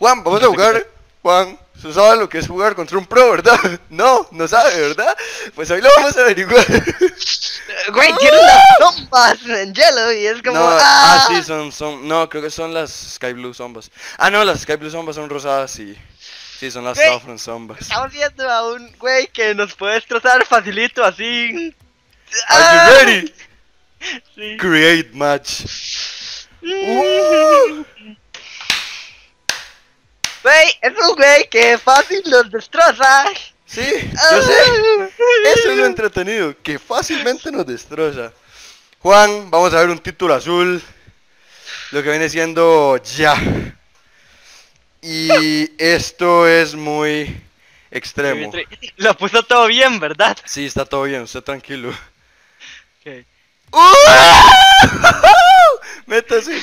Juan, vamos a jugar. Juan, ¿tú sabes lo que es jugar contra un pro, verdad? No, no sabe, ¿verdad? Pues hoy lo vamos a averiguar. Güey, tiene unas sombras en hielo y es como. No, ¡ah! ah, sí, son, son, no, creo que son las Sky Blue Zombas. Ah, no, las Sky Blue Zombas son rosadas y, sí, son las Güey, Saffron Zombas. Estamos viendo a un güey que nos puede destrozar facilito así. Are ¡Ah! you ready? Sí. Create match. Güey, es un güey que fácil los destroza. Sí, yo sé. Eso es lo entretenido, que fácilmente nos destroza. Juan, vamos a ver un título azul. Lo que viene siendo ya. Y esto es muy extremo. Lo puso todo bien, ¿verdad? Sí, está todo bien, usted tranquilo. Ok. Métase.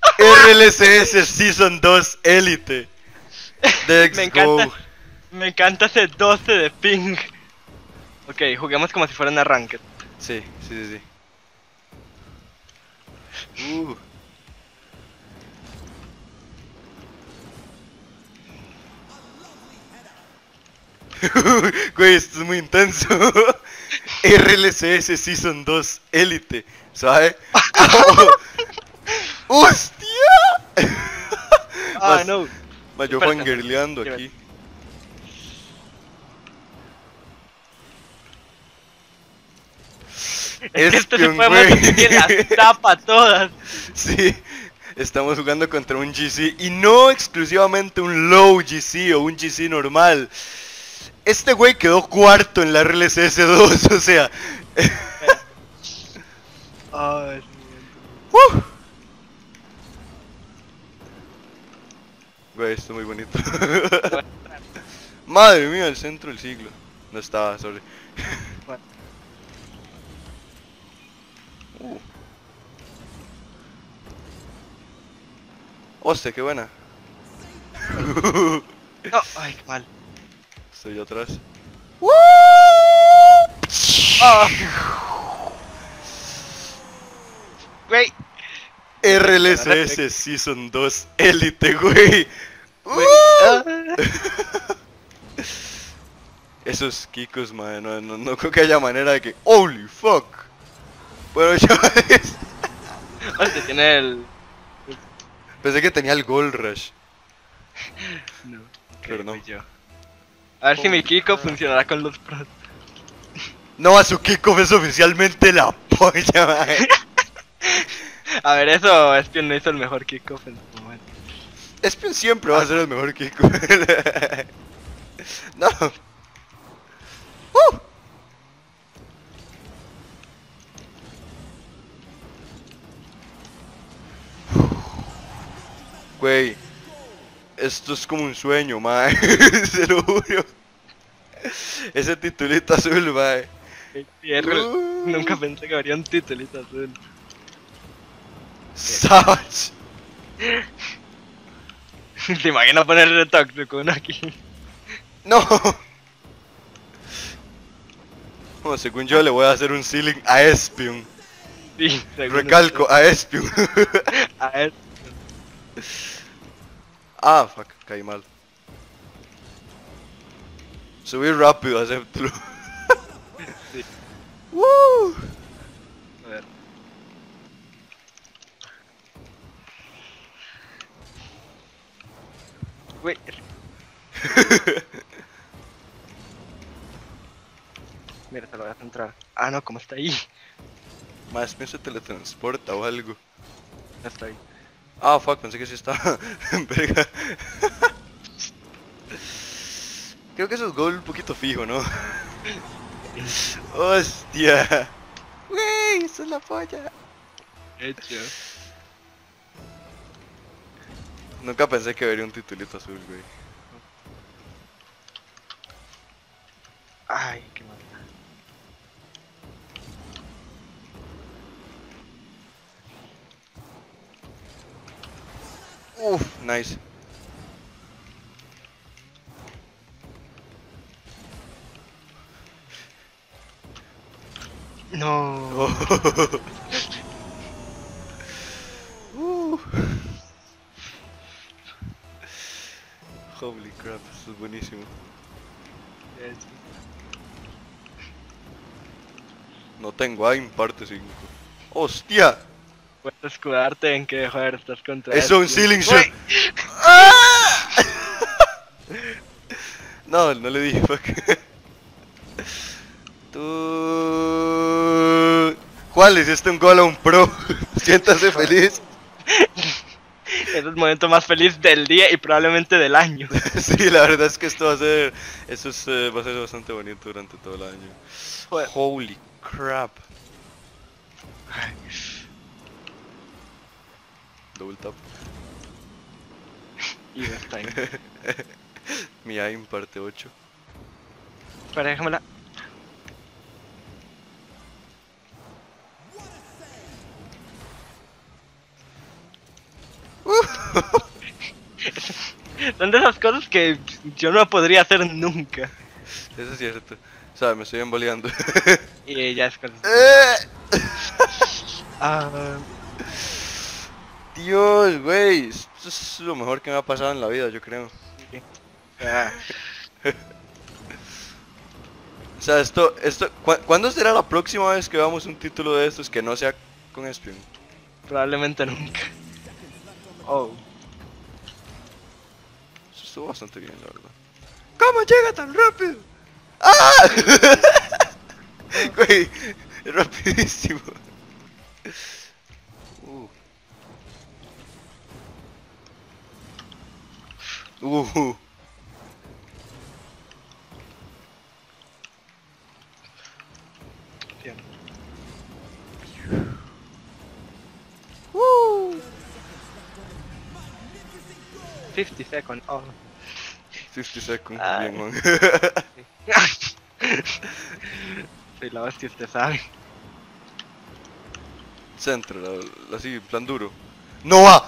RLCS Season 2 Elite. Let's Me go. encanta. Me encanta ese 12 de ping. Ok, juguemos como si fuera una ranked. Sí, sí, sí, sí. Uh. Güey, esto es muy intenso. RLCS Season 2 Elite, ¿sabes? ¡Hostia! Ah, no. Más yo fangirleando aquí. Es que esto se puede las tapa todas. Sí, estamos jugando contra un GC y no exclusivamente un low GC o un GC normal. Este güey quedó cuarto en la RLCS 2, o sea. Ay, ¡uh! Güey, esto es muy bonito. Madre mía, el centro del siglo. No estaba, sorry. Uh. Hostia, qué buena. no, ay, qué mal. Estoy atrás. Ah. Güey, RLCS Season 2 Elite, güey. Uh. ah. Esos Kikos, madre, no, no, no creo que haya manera de que. ¡Holy fuck! Bueno, ves. Hostia, tiene el. Pensé que tenía el Gold Rush. No, Pero no. yo. A ver si mi Kiko funcionará con los pros. No, a su Kiko es oficialmente la polla, madre. A ver, eso Espion no hizo el mejor su momento. Espion siempre va a ser el mejor Kiko. no. Uh. Güey, esto es como un sueño, mae. Se lo juro. Ese titulito azul, mae. Uh. Nunca pensé que habría un titulito azul. Savage. ¿Te imaginas ponerle tóxico uno aquí? No. Bueno, según yo le voy a hacer un ceiling a Espion. Sí, según Recalco, a Espion. A ver, ah, fuck, caí mal. Subir rápido, acéptalo. Sí. Woo. Güey. Mira, te lo voy a centrar. Ah, no, como está ahí. Más pienso teletransporta o algo. Ya está ahí. Ah, fuck, pensé que sí estaba. Verga. Creo que eso es gol un poquito fijo, ¿no? Hostia. Wey, eso es la polla. Hecho. Nunca pensé que vería un titulito azul, güey. Ay, qué mal. Uf, nice. No. Holy crap, esto es buenísimo. No tengo aim, parte 5. ¡Hostia! Puedes escudarte en que, joder, estás contra Es un ceiling shot. ¡Ah! no, no le dije, fuck. Tú... Juan, le hiciste un gol a un pro. Siéntase feliz. Es el momento más feliz del día y probablemente del año. sí, la verdad es que esto va a ser... Esto es, eh, va a ser bastante bonito durante todo el año. Joder. Holy crap. Double tap. Y ahí. Mi aim parte 8. Espera, déjamela. Son de esas cosas que yo no podría hacer nunca. Eso es cierto. O sea, me estoy emboleando. Y ya es cosa. ¡Eh! Ah, Dios, güey. Esto es lo mejor que me ha pasado en la vida, yo creo. ah, O sea, esto, esto, ¿cu- ¿cuándo será la próxima vez que veamos un título de estos que no sea con Espion? probablemente nunca. Oh. Estuvo bastante bien, la verdad. ¿Cómo llega tan rápido? ¡Ah! Güey, rapidísimo. Uh. Uh. Bien. Uh. 50 seconds. Oh. 50 seconds, Ay. bien, man. Soy la hostia, usted sabe. Centro, la- así, en plan duro. ¡No va!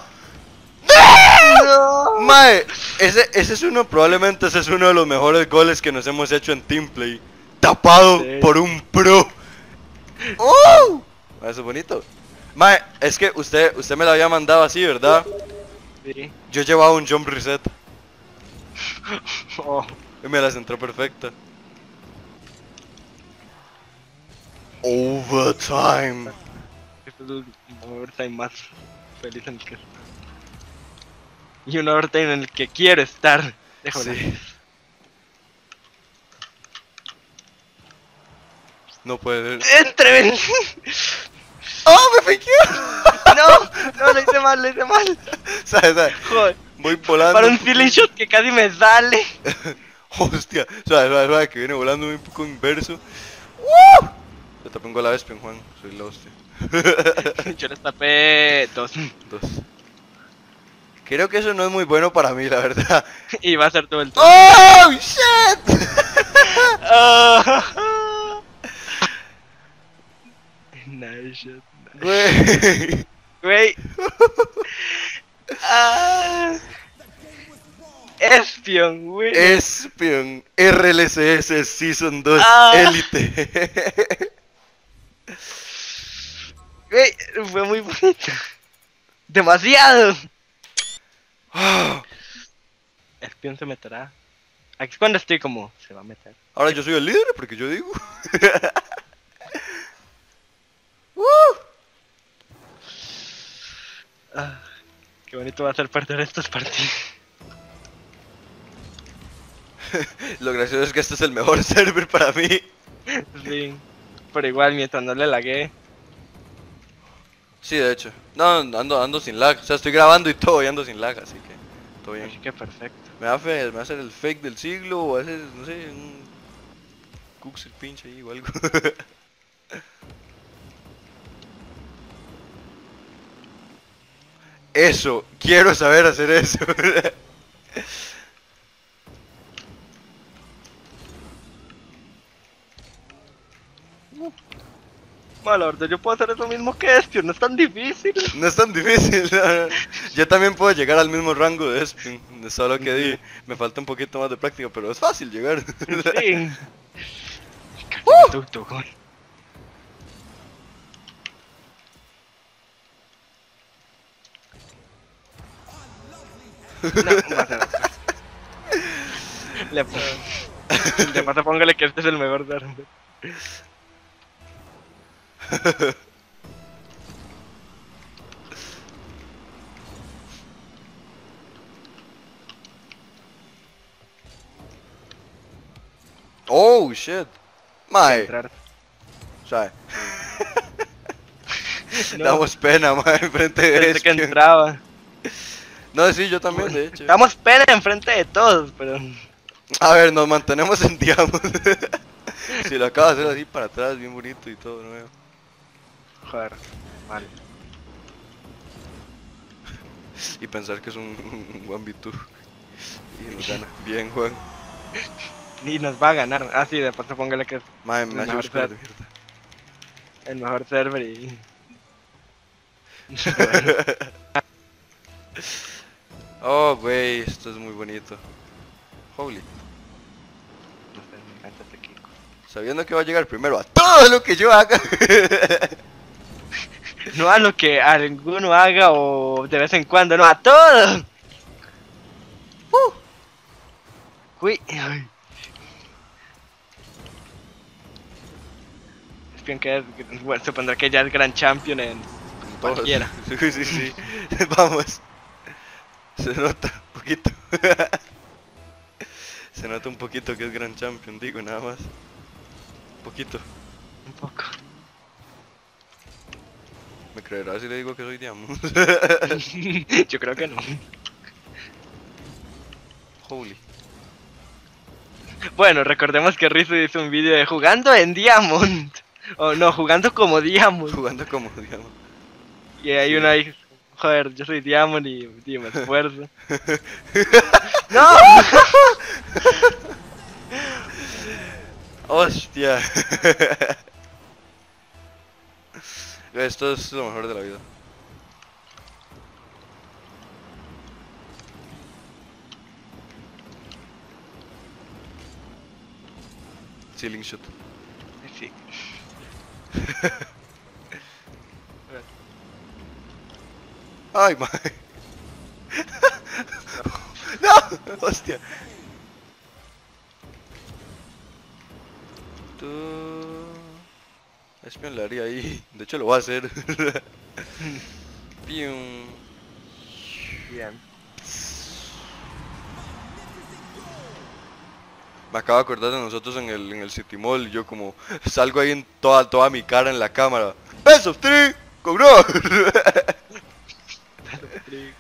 No. Mae, ese, ese es uno, probablemente ese es uno de los mejores goles que nos hemos hecho en Teamplay. Tapado Sí. por un pro. ¡Oh! Mae, Eso es bonito. Mae, es que usted, usted me lo había mandado así, ¿verdad? Sí. Yo llevaba un jump reset Oh. me la centró perfecta. Overtime. Este es el overtime más feliz en el que Y un overtime en el que quiero estar. Déjame Sí. No puede ser. ¡Entre! ¡Oh, me fakeó! ¡No! No, lo hice mal, lo hice mal. ¿Sabes, sabes? Joder. Voy volando. Para un ceiling shot que casi me sale. Hostia, suave, suave, suave, que viene volando un poco inverso. Yo te pongo la Vespian, Juan, soy la hostia. Yo les tapé dos. Dos. Creo que eso no es muy bueno para mí, la verdad. Y va a ser todo el turno. ¡Oh, shit! Nice shot. Güey. Güey. Ah. Espion, güey. Espion RLCS Season 2 Ah. Elite. Güey, fue muy bonito. Demasiado. Ah, Espion se meterá. Aquí es cuando estoy como, se va a meter. Ahora yo soy el líder porque yo digo. ¡Woo! Ah, qué bonito va a ser perder estos partidos. Lo gracioso es que este es el mejor server para mí. Sí. Pero igual, mientras no le lagué. Sí, de hecho. No, ando, ando sin lag. O sea, estoy grabando y todo y ando sin lag, así que todo Así bien. que perfecto. Me va, a fe- me va a hacer el fake del siglo o a veces, no sé, un cooks el pinche ahí o algo. Eso, quiero saber hacer eso. Bueno, la verdad, yo puedo hacer eso mismo que Espion, no es tan difícil. No es tan difícil. no, no. Yo también puedo llegar al mismo rango de Espin. Solo que di, me falta un poquito más de práctica, pero es fácil llegar. Sí. ¡Uh! No. Le, de paso póngale que este es el mejor Darth. Oh shit. Mae, sabe. Damos pena, mae, enfrente de pensé que entraba. No, sí, yo también, de hecho. Damos pena enfrente de todos, pero. A ver, nos mantenemos en diamos. si lo acabo de hacer así para atrás, bien bonito y todo nuevo. Joder, mal. Y pensar que es un, 1v2. Y nos gana. Bien, Juan. Y nos va a ganar. Ah, sí, de paso póngale que es Mae, me Mejor de mierda. el mejor server y. Oh, güey, esto es muy bonito. Holy. No sé, me encanta este Kiko. Sabiendo que va a llegar primero a todo lo que yo haga. No a lo que alguno haga o de vez en cuando, no, a todo. Uh. Uy, ay. Es bien que es, bueno, supondrá que ya es gran champion en cualquiera. Sí, sí, sí. Vamos. Se nota un poquito. Se nota un poquito que es gran champion, digo, nada más. Un poquito. Un poco. ¿Me creerás si le digo que soy Diamond? Yo creo que no. Holy. Bueno, recordemos que Rizu hizo un vídeo de jugando en Diamond. O no, jugando como Diamond. Jugando como Diamond. Y hay una joder, yo soy Diamond y, tío, me esfuerzo. ¡No! ¡Hostia! Esto es lo mejor de la vida. Ceiling shot. Sí. ¡Ay, mae! ¡No! ¡Hostia! Tú... Espion le haría ahí. De hecho lo va a hacer. Pium. Bien. Me acabo de acordar de nosotros en el, en el City Mall. Yo como salgo ahí en toda, toda mi cara en la cámara. Best of three.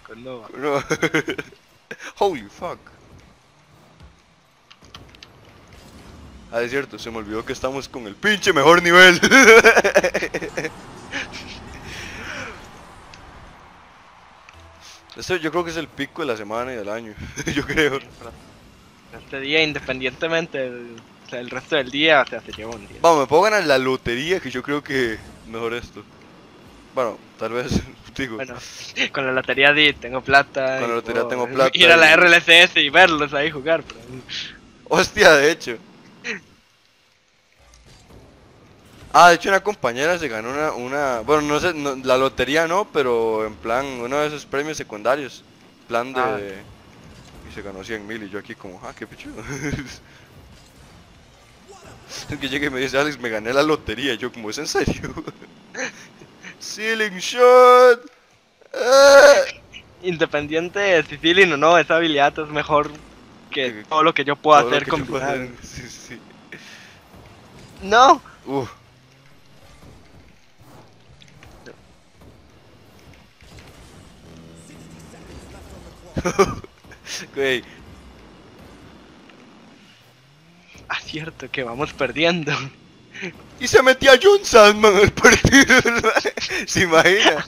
Con no. Con Nova. No. Holy fuck. Ah, es cierto, se me olvidó que estamos con el pinche mejor nivel. Esto yo creo que es el pico de la semana y del año. yo creo. Este día, independientemente del, o sea, el resto del día, o sea, se lleva un día. Vamos, me puedo ganar la lotería que yo creo que mejor esto. Bueno, tal vez, digo. Bueno, con la lotería di, tengo plata. Con la lotería tengo plata Ir a la RLCS y verlos ahí jugar. Pero... Hostia, de hecho. Ah, de hecho una compañera se ganó una, una bueno, no sé, no- la lotería no, pero en plan, uno de esos premios secundarios. Plan de... Ah. Y se ganó 100 mil y yo aquí como, ah, qué pichudo. es que llega y me dice, Alex, me gané la lotería. Y yo como, ¿es en serio? Ceiling shot. Eh. Independiente de si feeling o no, esa habilidad es mejor que todo lo que yo lo hacer yo puedo hacer. Sí, sí. No, Uf. Güey, acierto que vamos perdiendo. Y se metía John Sandman al partido. ¿Se imagina?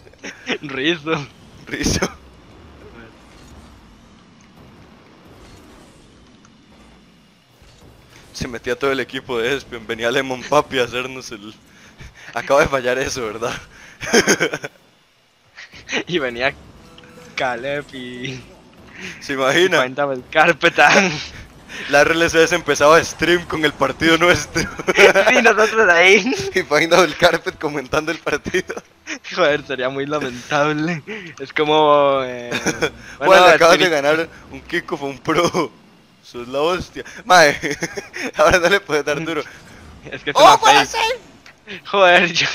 Rizo. Rizo. Se metía todo el equipo de Espion. Venía Lemon Papi a hacernos el. Acaba de fallar eso, ¿verdad? Y venía Caleb y ¿Se imagina? Find el Carpetan. La RLCS empezaba a stream con el partido nuestro. sí, nosotros ahí. y Find el Carpet comentando el partido. Joder, sería muy lamentable. Es como. Eh, Bueno, acabas de ganar un Kiko, fue un pro. sos la hostia. Mae, ahora no le puedes dar duro. Es que es ¡Oh, una puede ser! Joder, yo...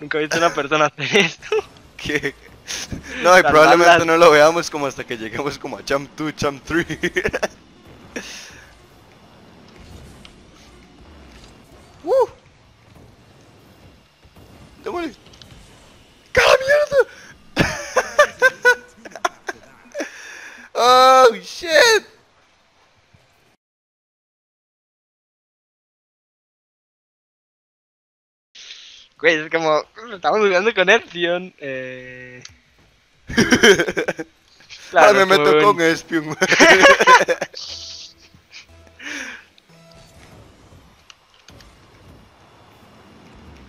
Nunca he visto una persona hacer esto. ¿Qué? No, y Las probablemente balas. no lo veamos como hasta que lleguemos como a Champ 2, Champ 3. ¡Uh! ¡Démosle! ¡Cara mierda! ¡Oh, shit! Güey, es como... Estamos jugando con Epsilon. Eh... Ahora me como meto con Espion.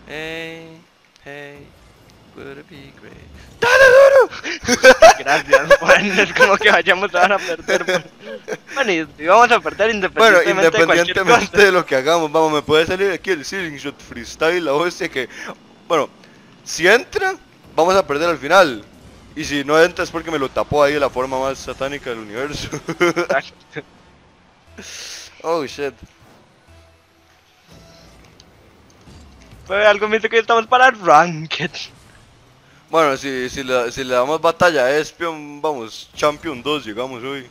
hey, hey, would it be great? Gracias, Juan. Es como que vayamos ahora a perder. pues. Bueno, y, y vamos a perder Bueno, independientemente, de cualquier independientemente de lo que hagamos, vamos, me puede salir aquí el ceiling shot freestyle, la hostia que... Bueno, si entra, vamos a perder al final. Y si no entra es porque me lo tapó ahí de la forma más satánica del universo. Exacto. oh, shit. Pues algo me dice que estamos para Ranked. Bueno, si, si, le, si le damos batalla a Espion, vamos, Champion 2 llegamos hoy.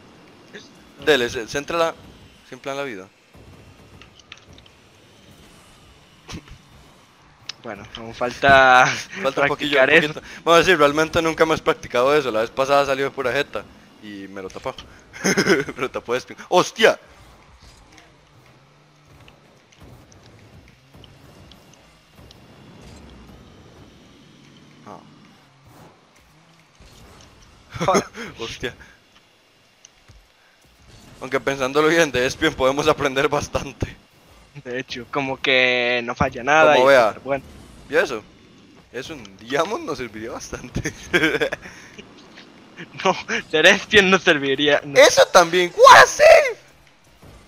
Dele, céntrala, siempre en la vida. Bueno, aún falta, Falta un poquillo, un poquito. Bueno, sí, realmente nunca hemos practicado eso. La vez pasada salió de pura jeta y me lo tapó. me lo tapó Espion. ¡Hostia! Hostia. Aunque pensándolo bien, de Espion podemos aprender bastante. De hecho, como que no falla nada. Como y vea. bueno. ¿Y eso? Eso en Diamond nos serviría bastante. No, ser Espion no serviría. no. eso también. ¡What a save!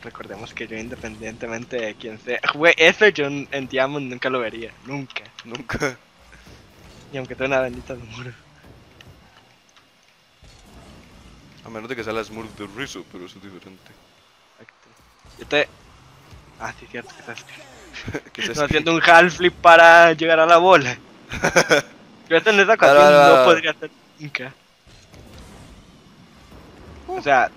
Recordemos que yo independientemente de quién sea. Güey, eso yo en en Diamond nunca lo vería. Nunca. Nunca. Y aunque tenga una bendita muro. A menos de que sea la Smurf de Rizzo, pero eso es diferente. Yo te... Ah, sí, cierto que estás que haciendo un half flip para llegar a la bola. Yo en esa ocasión no podría hacer nunca. O sea,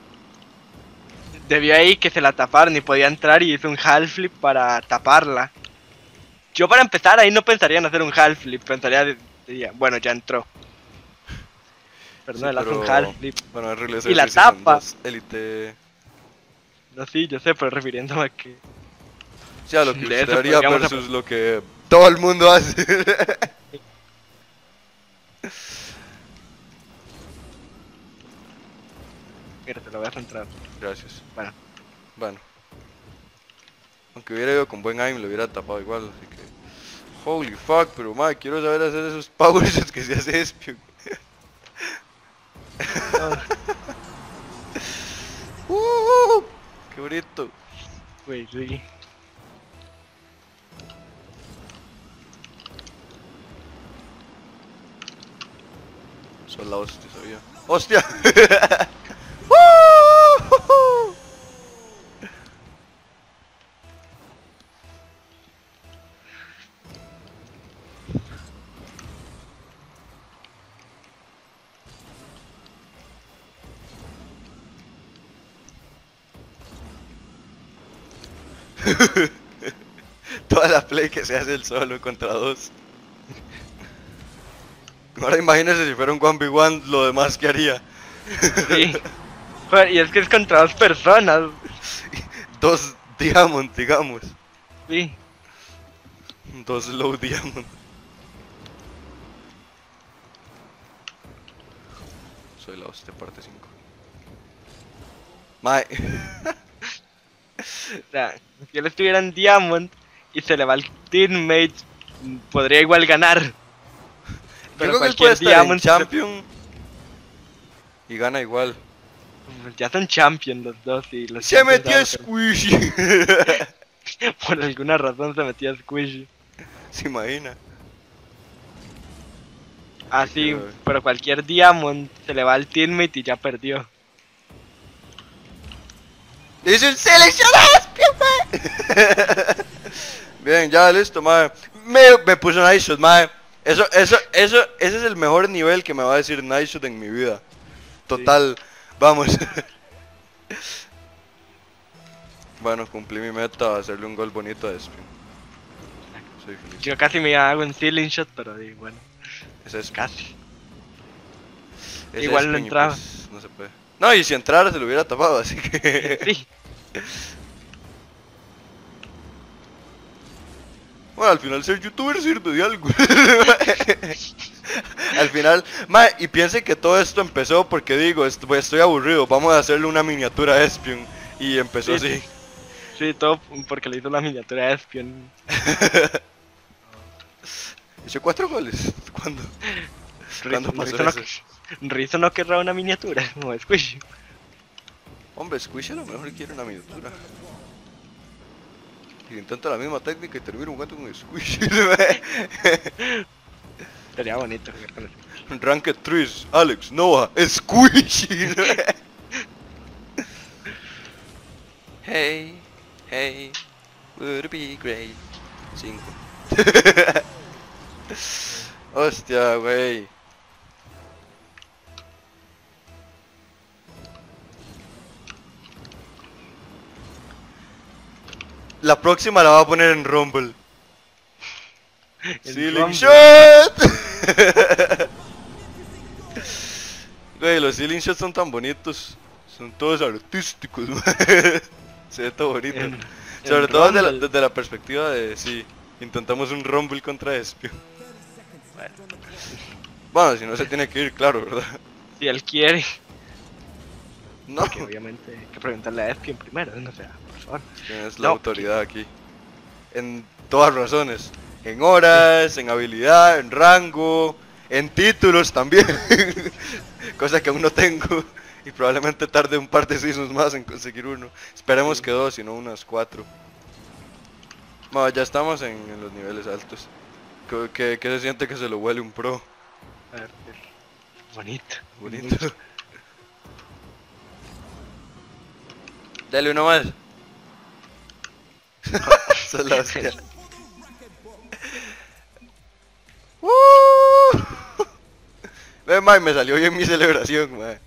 debió ahí que se la taparon y podía entrar y hizo un half flip para taparla. Yo para empezar ahí no pensaría en hacer un half flip, pensaría, diría, bueno, ya entró. Pero no, Sí, pero- half flip. Bueno, en realidad Y la tapa. Elite. No, sí, yo sé, pero refiriéndome a que... O sea, lo que usted haría versus lo que todo el mundo hace. Mira, te lo voy a centrar. Gracias. Bueno. Bueno. Aunque hubiera ido con buen aim, lo hubiera tapado igual, así que... Holy fuck, pero madre, quiero saber hacer esos power shots que se hace Espion. Uh, ¡Qué bonito! Güey, sí. Son la hostia, sabía. ¡Hostia! Toda la play que se hace el solo contra dos. Ahora imagínese si fuera un 1v1 lo demás que haría. Sí. Joder, y es que es contra dos personas. Dos diamond, digamos. Sí. Dos low diamond. Soy la hostia parte 5. Mae. O sea, si él estuviera en Diamond y se le va el teammate, mm, podría igual ganar. Pero Creo que él puede cualquier estar en Diamond champion y gana igual. Pues ya son champion los dos y los Se metió Squishy. Por alguna razón se metió Squishy. Se imagina. Ah, sí, Qué- pero cualquier Diamond se le va al teammate y ya perdió. Dice un seleccionado, Bien, ya listo, madre. Me, me puso Night Shot, madre. Eso, eso, eso, ese es el mejor nivel que me va a decir Night Shot en mi vida. Total, vamos. bueno, cumplí mi meta, hacerle un gol bonito a Espin. Soy feliz. Yo casi me hago un ceiling shot, pero di, bueno, Ese es casi. ese igual no entraba. pues, no se puede. No, y si entrara se lo hubiera tapado, así que... Sí, Bueno, al final ser youtuber sirve de algo. al final, ma, y piensen que todo esto empezó porque digo, est- pues, estoy aburrido, vamos a hacerle una miniatura a Espion. Y empezó Sí, así. sí, todo porque le hizo la miniatura de Espion. Hice cuatro goles. ¿Cuándo? ¿Cuándo Rizo, pasó Rizo no? Rizo no querrá una miniatura, como Squish. Hombre, Squish a lo mejor quiere una miniatura. Y intenta la misma técnica y termina jugando con Squish. Sería bonito jugar con. Ranked 3, Alex, Noah, Squish. hey, hey, would be great. 5. Hostia, güey. La próxima la va a poner en Rumble. Ceiling shot. Güey, los ceiling shots son tan bonitos. Son todos artísticos. Se ve todo bonito. En- Sobre en todo desde la, desde la perspectiva de, sí, intentamos un Rumble contra Espio. Bueno, si no se tiene que ir, claro, ¿verdad? Si él quiere, No, obviamente hay que preguntarle a Espion primero, no sea, tienes la No. autoridad aquí. En todas razones. En horas, en habilidad, en rango, en títulos también. Cosa que aún no tengo. Y probablemente tarde un par de seasons más en conseguir uno. Esperemos Sí. que dos, sino unas cuatro. Bueno, ya estamos en, en los niveles altos. ¿Qué, qué- qué se siente que se lo huele un pro? A ver, bonito. Bonito. Dale uno más. La hostia. ¡Uh! Ve, mae, me salió bien mi celebración, mae.